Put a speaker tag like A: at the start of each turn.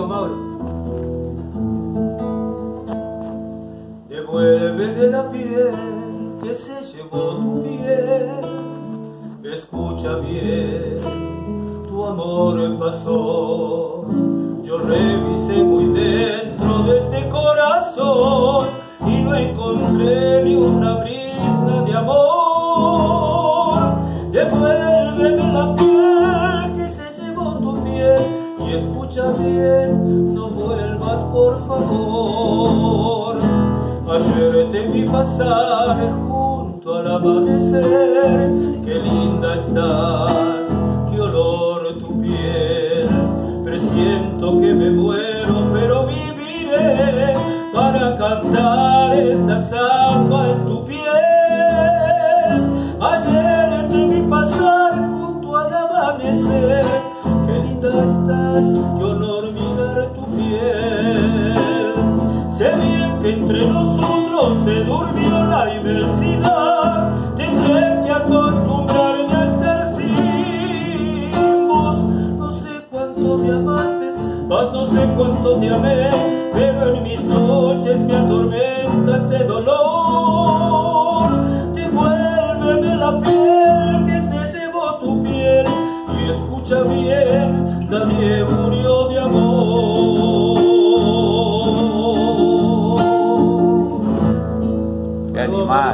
A: amigo Mauro. Devuélveme la piel que se llevó tu piel. Escucha bien, tu amor pasó. Yo revisé muy dentro de este corazón y no encontré ni una brisa de amor. Devuélveme por favor. Ayer te vi pasar junto al amanecer, qué linda estás, qué olor tu piel. Presiento que me muero, pero viviré para cantar esta samba en tu piel. Ayer te vi pasar junto al amanecer, qué linda estás, que entre nosotros se durmió la diversidad, tendré que acostumbrarme a estar sin vos. No sé cuánto me amaste, más no sé cuánto te amé, pero en mis noches me atormentas de dolor. Devuélveme la piel que se llevó tu piel y escucha bien, nadie murió de amor.